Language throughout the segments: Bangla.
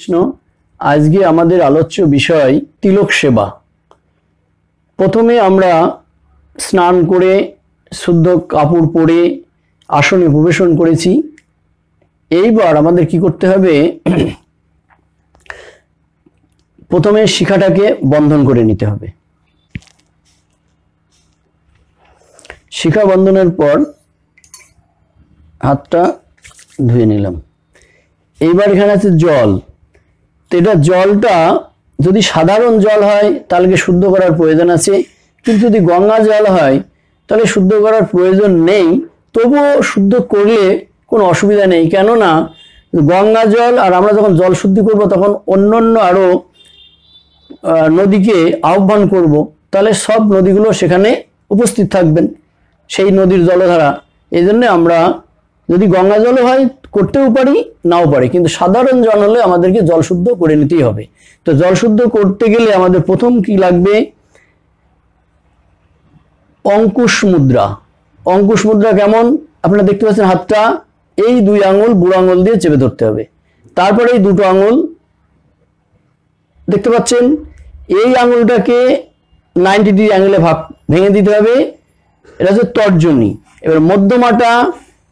কৃষ্ণ, আজকে আমাদের আলোচ্য বিষয় তিলক সেবা। প্রথমে আমরা স্নান করে শুদ্ধ কাপড় পরে আসনে প্রবেশন করেছি। এইবার আমাদের কি করতে হবে? প্রথমে শিখাটাকে বন্ধন করে নিতে হবে। শিখা বন্ধনের পর হাতটা ধুয়ে নিলাম। এইবার এখানে আছে জল। তো এটা জলটা যদি সাধারণ জল হয়, তাহলে শুদ্ধ করার প্রয়োজন আছে? কিন্তু যদি গঙ্গা জল হয়, তাহলে শুদ্ধ করার প্রয়োজন নেই। তবুও শুদ্ধ করলে কোনো অসুবিধা নেই। কেননা গঙ্গা জল আর আমরা যখন জল শুদ্ধি করব, তখন অন্য অন্য আরও নদীকে আহ্বান করব। তাহলে সব নদীগুলো সেখানে উপস্থিত থাকবেন। সেই নদীর জলধারা। এই জন্যে আমরা যদি গঙ্গা জলও হয় করতেও পারি, নাও পারি। কিন্তু সাধারণ জল হলে আমাদেরকে জল শুদ্ধ করে নিতেই হবে। তো জল শুদ্ধ করতে গেলে আমাদের প্রথম কি লাগবে? অঙ্কুশ মুদ্রা। অঙ্কুশ মুদ্রা কেমন? আপনারা দেখতে পাচ্ছেন হাতটা, এই দুই আঙুল বুড়ো আঙুল দিয়ে চেপে ধরতে হবে। তারপরে এই দুটো আঙুল, দেখতে পাচ্ছেন, এই আঙুলটাকে নাইনটি ডিগ্রি অ্যাঙ্গেলে ভাগ ভেঙে দিতে হবে। এটা হচ্ছে তর্জনী। এবার মধ্যমাটা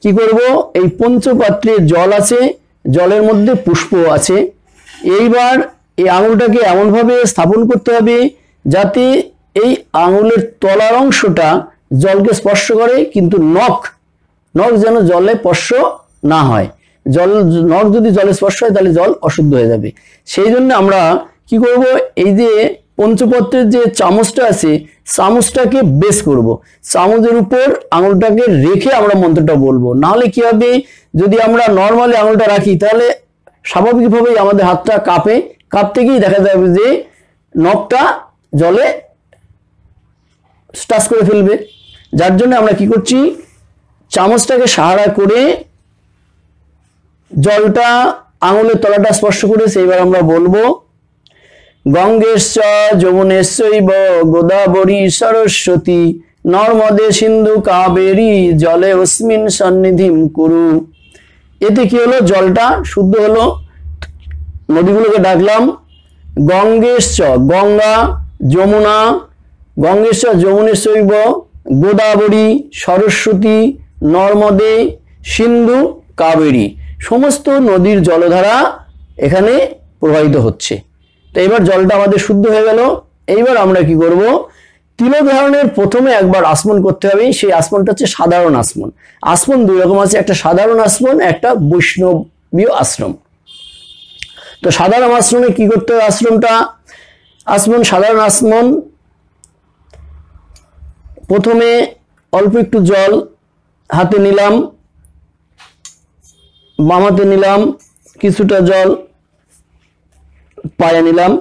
কি করব? এই পঞ্চপাত্রে জল আছে, জলের মধ্যে পুষ্প আছে। এইবার এই আঙুলটাকে এমনভাবে স্থাপন করতে হবে যাতে এই আঙুলের তলার অংশটা জলকে স্পর্শ করে, কিন্তু নখ নখ যেন জলে স্পর্শ না হয়। জল, নখ যদি জলে স্পর্শ হয়, তাহলে জল অশুদ্ধ হয়ে যাবে। সেই জন্য আমরা কি করব? এই যে পঞ্চপত্রের যে চামচটা আছে, চামচটাকে বেশ করব। চামচের উপর আঙুলটাকে রেখে আমরা মন্ত্রটা বলব। নাহলে কি হবে? যদি আমরা নর্মালি আঙুলটা রাখি, তাহলে স্বাভাবিকভাবেই আমাদের হাতটা কাঁপে। কাঁপতে গিয়ে দেখা যাবে যে নখটা জলে টাচ করে ফেলবে। যার জন্য আমরা কি করছি? চামচটাকে সাহারা করে জলটা আঙুলের তলাটা স্পর্শ করেছে এবার আমরা বলব গঙ্গেশ্ব যমুনেশ্বৈব গোদাবরী সরস্বতী, নর্মদে সিন্ধু কাবেরী, জলে অস্মিন সন্নিধিম কুরু। এতে কি হলো? জলটা শুদ্ধ হলো। নদীগুলোকে ডাকলাম। গঙ্গেশ্বর গঙ্গা, যমুনা গঙ্গেশ্বর যমুনেশ্বৈব, গোদাবরী, সরস্বতী, নর্মদে সিন্ধু, কাবেরী। সমস্ত নদীর জলধারা এখানে প্রবাহিত হচ্ছে। তো এবার জলটা আমাদের শুদ্ধ হয়ে গেল। এইবার আমরা কি করব? তিলক ধারণের প্রথমে একবার আসমন করতে হবে। সেই আসমনটা হচ্ছে সাধারণ আসমন। আসমন দুই রকম আছে, একটা সাধারণ আসমন, একটা বৈষ্ণবীয় আশ্রম। তো সাধারণ আশ্রমে কি করতে হবে আশ্রমটা? আসমন, সাধারণ আসমন। প্রথমে অল্প একটু জল হাতে নিলাম বাম হাতে নিলাম, কিছুটা জল পায়ে নিলাম।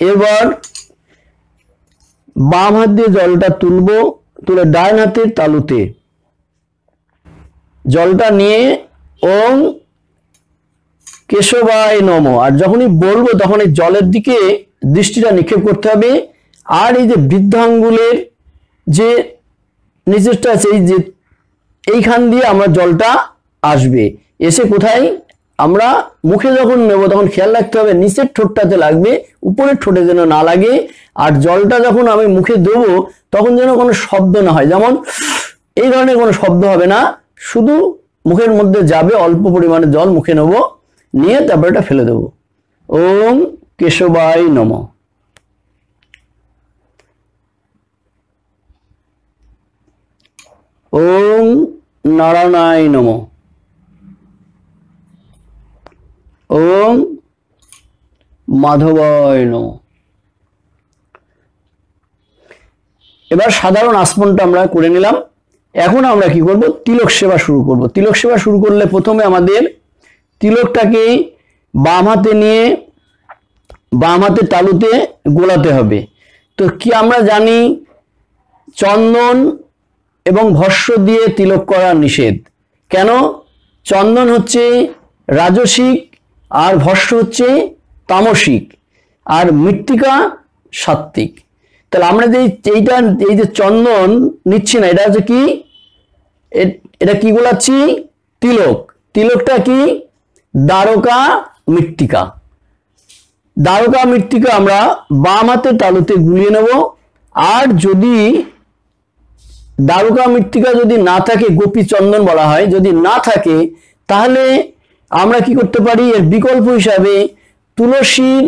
এবার বাম হাত দিয়ে জলটা তুলবো, তুলে ডান হাতের তালুতে। জলটা নিয়ে ওং কেশবায় নম। আর যখনই বলব তখন এই জলের দিকে দৃষ্টিটা নিক্ষেপ করতে হবে। আর এই যে বৃদ্ধাঙ্গুলের যে নিচেরটা আছে, এই যে এইখান দিয়ে আমরা জলটা আসবে। এসে কোথায়? আমরা মুখে যখন নেব, তখন খেয়াল রাখতে হবে, নিচের ঠোঁটটাতে লাগবে, উপরের ঠোঁটে যেন না লাগে। আর জলটা যখন আমি মুখে দেবো, তখন যেন কোনো শব্দ না হয়। যেমন, এই ধরনের কোনো শব্দ হবে না। শুধু মুখের মধ্যে যাবে, অল্প পরিমাণে জল মুখে নেব, নিয়ে তারপর এটা ফেলে দেবো। ওম কেশবাই নম। ওম নারায়ণায় নম। ওম মাধবায় এবার সাধারণ আসমনটা আমরা করে নিলাম। এখন আমরা কি করব? তিলক সেবা শুরু করব। তিলক সেবা শুরু করলে প্রথমে আমাদের তিলকটাকে বাম হাতে নিয়ে বাম হাতে তালুতে গোলাতে হবে। তো কি আমরা জানি? চন্দন এবং ভস্য দিয়ে তিলক করা নিষেধ। কেন? চন্দন হচ্ছে রাজসিক আর ভস্য হচ্ছে তামসিক, আর মৃত্তিকা সাত্ত্বিক। তাহলে আমরা যে এইটা, এই যে চন্দন নিচ্ছি না, এটা হচ্ছে কি? এটা কি গোলাচ্ছি তিলক। তিলকটা কি? দ্বারকা মৃত্তিকা। দ্বারকা মৃত্তিকা আমরা বাম হাতের তালুতে গুলিয়ে নেব। আর যদি দ্বারকা মৃত্তিকা যদি না থাকে, গোপী চন্দন বলা হয়, যদি না থাকে, তাহলে আমরা কি করতে পারি? এর বিকল্প হিসাবে তুলসীর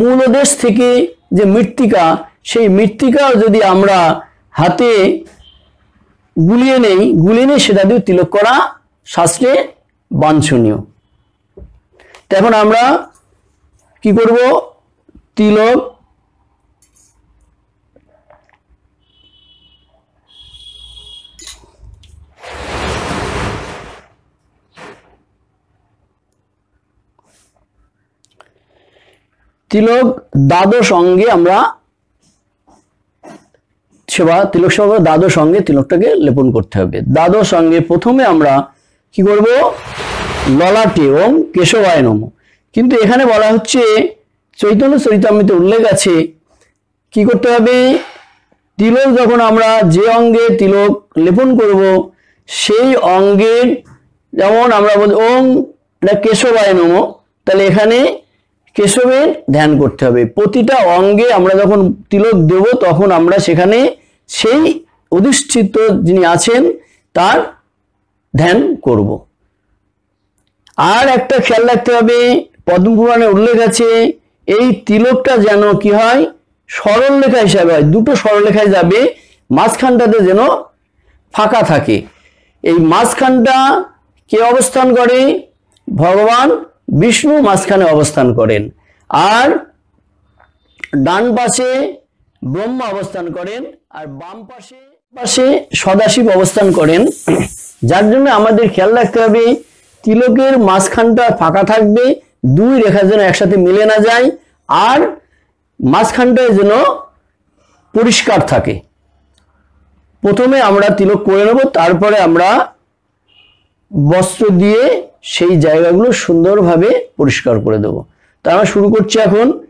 মূলদেশ থেকে যে মৃত্তিকা, সেই মৃত্তিকাও যদি আমরা হাতে গুলিয়ে নেই গুলিয়ে নেই সেটা দিয়ে তিলক করা শাস্ত্রে বাঞ্ছনীয়। তখন আমরা কি করব? তিলক তিলক দ্বাদশ অঙ্গে আমরা সেবা, তিলক সেবা করে দ্বাদশ অঙ্গে তিলকটাকে লেপন করতে হবে। দ্বাদশ অঙ্গে প্রথমে আমরা কি করব? ললাটে ওম কেশবায় নম। কিন্তু এখানে বলা হচ্ছে, চৈতন্য চরিতামৃতে উল্লেখ আছে, কি করতে হবে? তিলক যখন আমরা যে অঙ্গে তিলক লেপন করব, সেই অঙ্গের, যেমন আমরা বলি, ওম, এটা কেশবায় নম। তাহলে এখানে কেশবের ধ্যান করতে হবে। প্রতিটা অঙ্গে আমরা যখন তিলক দেব, তখন আমরা সেখানে সেই অধিষ্ঠিত যিনি আছেন, তার ধ্যান করব। আর একটা খেয়াল রাখতে হবে পদ্মপুরাণে উল্লেখ আছে, এই তিলকটা যেন কি হয় সরল লেখা হিসাবে হয়। দুটো সরলরেখায় যাবে, মাঝখানটাতে যেন ফাঁকা থাকে। এই মাঝখানটা কে অবস্থান করে? ভগবান বিষ্ণু মাঝখানে অবস্থান করেন আর ডান পাশে ব্রহ্মা অবস্থান করেন আর বাম পাশে পাশে সদাশিব অবস্থান করেন। যার জন্য আমাদের খেয়াল রাখতে হবে, তিলকের মাঝখানটা ফাঁকা থাকবে, দুই রেখা যেন একসাথে মিলে না যায়, আর মাঝখানটায় যেন পরিষ্কার থাকে। প্রথমে আমরা তিলক করে নেব, তারপরে আমরা বস্ত্র দিয়ে সেই জায়গাগুলো সুন্দরভাবে পরিষ্কার করে দেব। তা আমরা শুরু করছি এখন।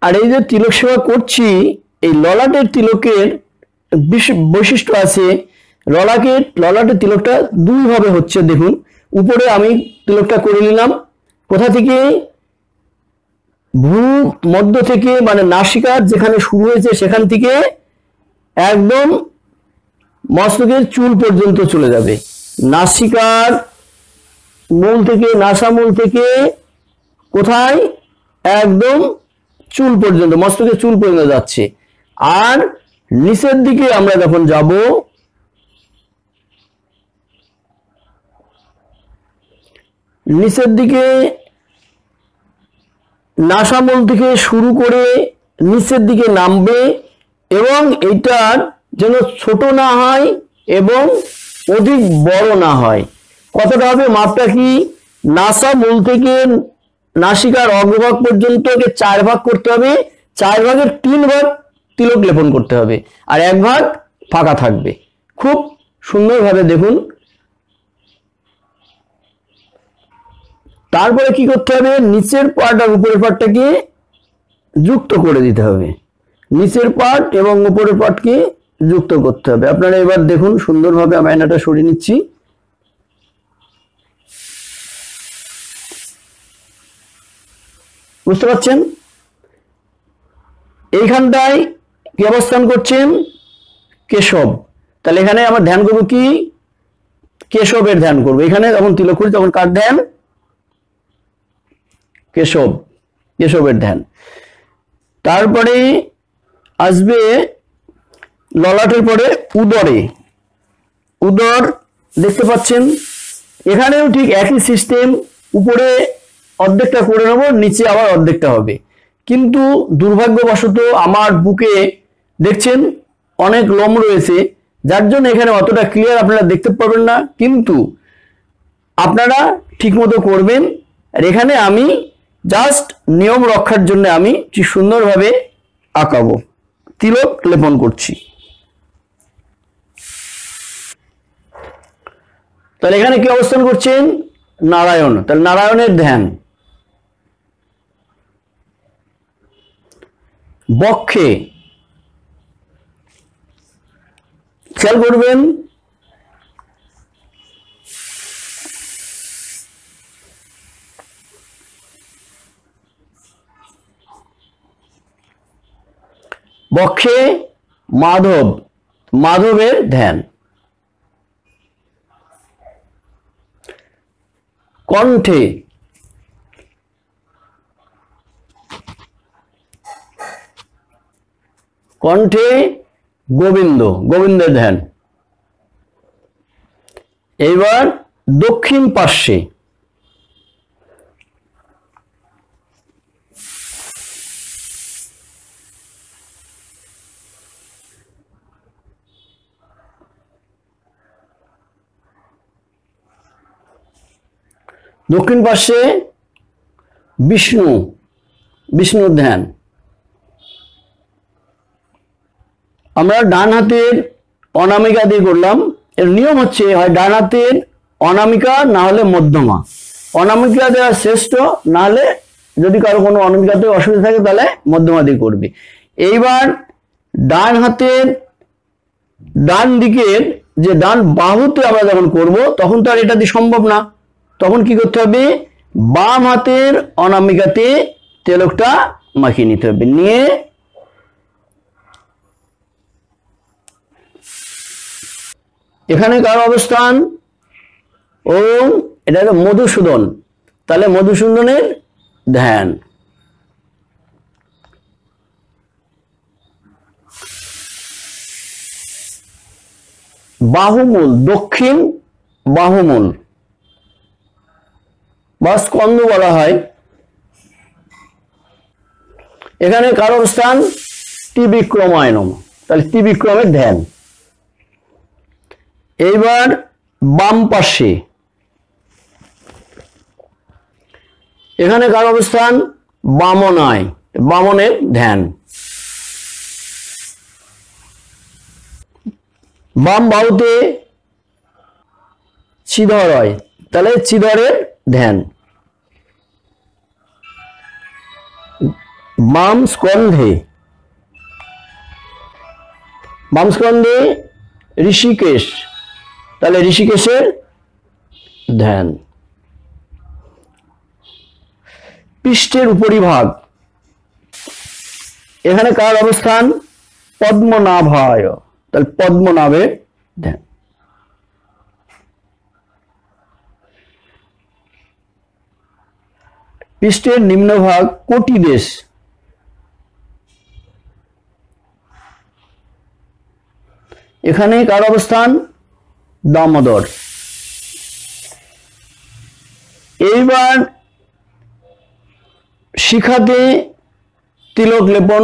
আর এই যে তিলক সেবা করছি, এই ললাটের তিলকের বিশ- বৈশিষ্ট্য আছে। ললাটের ললাটের তিলকটা দুই ভাবে হচ্ছে, দেখুন। উপরে আমি তিলকটা করে নিলাম। কোথা থেকে? ভূ মধ্য থেকে মানে নাসিকার যেখানে শুরু হয়েছে সেখান থেকে একদম মস্তকের চুল পর্যন্ত চলে যাবে। নাসিকার মূল থেকে, নাসা মূল থেকে কোথায়? একদম চুল পর্যন্ত, মস্তকের চুল পর্যন্ত যাচ্ছে। আর নিচের দিকে আমরা যখন যাব নিচের দিকে নাসামূল থেকে শুরু করে নিচের দিকে নামবে এবং এটার যেন ছোট না হয় এবং অধিক বড় না হয়। কতটা হবে মাপটা কি? নাসা মূল থেকে নাসিকার অগ্রভাগ পর্যন্ত একে চার ভাগ করতে হবে। চার ভাগের তিন ভাগ তিলক লেপন করতে হবে। আর এক ভাগ ফাঁকা থাকবে। খুব সুন্দরভাবে দেখুন তারপরে কি করতে হবে? নিচের পার্ট আর উপরের পার্টটাকে যুক্ত করে দিতে হবে। নিচের পার্ট এবং উপরের পার্টকে যুক্ত করতে হবে। আপনারা এবার দেখুন সুন্দরভাবে আমি আয়নাটা সরিয়ে নিচ্ছি। বুঝতে পারছেন? এইখানটায় কি অবস্থান করছেন? কেশব। তাহলে এখানে আমার ধ্যান করব কি? কেশবের ধ্যান করব। এখানে যখন তিলক করি তখন কার ধ্যান? কেশব, কেশবের ধ্যান। তারপরে আসবে ললাটের পরে উদরে। উদর দেখতে পাচ্ছেন, এখানেও ঠিক একই সিস্টেম উপরে অর্ধেকটা করে নেব, নিচে আবার অর্ধেকটা হবে। কিন্তু দুর্ভাগ্যবশত আমার বুকে দেখছেন, অনেক লোম রয়েছে, যার জন্য এখানে অতটা ক্লিয়ার আপনারা দেখতে পারবেন না। কিন্তু আপনারা ঠিকমতো করবেন। আর এখানে আমি জাস্ট নিয়ম রক্ষার জন্য আমি সুন্দরভাবে আঁকাবো। তিলক লেপন করছি। তাহলে এখানে কি অবস্থান করছেন? নারায়ণ। তাহলে নারায়ণের ধ্যান। বক্ষে। খেয়াল করবেন বক্ষে মাধব মাধবের ধ্যান। কণ্ঠে কণ্ঠে গোবিন্দ গোবিন্দের ধ্যান। এবার দক্ষিণ পার্শ্বে দক্ষিণ পার্শ্বে বিষ্ণু বিষ্ণুর ধ্যান। আমরা ডান হাতের অনামিকা দিয়ে করলাম। এর নিয়ম হচ্ছে, হয় ডান হাতের অনামিকা, না হলে মধ্যমা। অনামিকা দেওয়া শ্রেষ্ঠ, না হলে যদি কারও কোনো অনামিকাতে অসুবিধা থাকে, তাহলে মধ্যমা দিয়ে করবে। এইবার ডান হাতের ডান দিকের যে ডান বাহুতে আমরা যখন করব, তখন তো আর এটা দিয়ে সম্ভব না। তখন কি করতে হবে? বাম হাতের অনামিকাতে তেলকটা মাখিয়ে নিতে হবে। নিয়ে এখানে কার অবস্থান? ওম, এটা হলো মধুসূদন। তাহলে মধুসূদনের ধ্যান। বাহুমূল, দক্ষিণ বাহুমূল। বা স্কন্দ বলা হয়। এখানে কার স্থান ত্রিবিক্রমায় নম তাহলে ত্রিবিক্রমের ধ্যান। এইবার বাম পাশে। এখানে কার অবস্থান বামনায়। বামনের ধ্যান। বাম বাহুতে চিধর হয়। তাহলে চিধরের ধ্যান। বাম স্কন্ধে বাম স্কন্ধে ঋষিকেশ। তাহলে ঋষিকেশের ধ্যান। পৃষ্ঠের উপরিভাগ। এখানে কার অবস্থান? পদ্মনাভায়। তাহলে পদ্মনাভের ধ্যান। পৃষ্ঠের নিম্নভাগ কোটি দেশ। এখানে কার অবস্থান? দামোদর। এইবার শিখাতে তিলক লেপন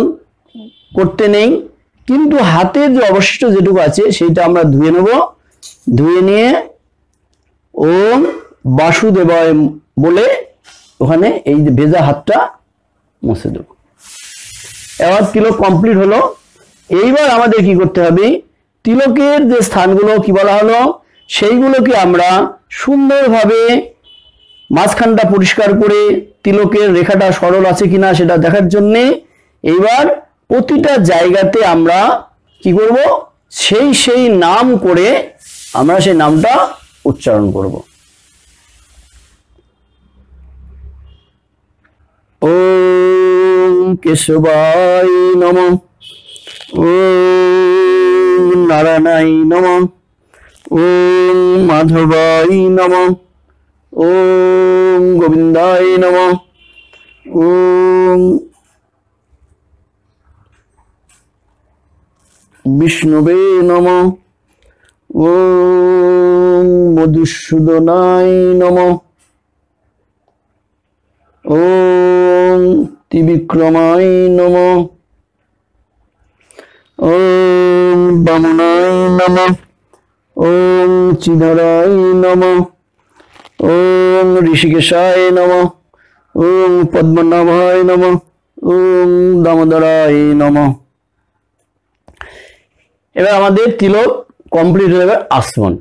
করতে নেই, কিন্তু হাতের যে অবশিষ্ট যেটুকু আছে সেটা আমরা ধুয়ে নেব। ধুয়ে নিয়ে ওম বাসুদেবায় বলে ওখানে এই যে ভেজা হাতটা মুছে দেব। এবার তিলক কমপ্লিট হলো। এইবার আমাদের কি করতে হবে? তিলকের যে স্থানগুলো কি বলা হলো? সেইগুলোকে আমরা সুন্দরভাবে মাঝখানটা পরিষ্কার করে তিলকের রেখাটা সরল আছে কিনা সেটা দেখার জন্যে এইবার প্রতিটা জায়গাতে আমরা কি করব? সেই সেই নাম করে আমরা সেই নামটা উচ্চারণ করব। ওম কেশবায় নম। ওম নারায়ণাই নম। ওম মাধবায় নম। ওম গোবিন্দায় নম। ওম বিষ্ণুবে নম। ওম মধুসূদনায় নম। ওম ত্রিবিক্রমায় নম। ওম বামনায় নম। ওম চিধরায় নম। ওম ঋষিকেশায় নম। ওম পদ্মনাভায় নম। ওম দামোদরায় নম। এবার আমাদের তিলক কমপ্লিট হয়ে যাবে আসমন